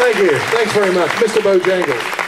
Thank you. Thanks very much. Mr. Bojangles.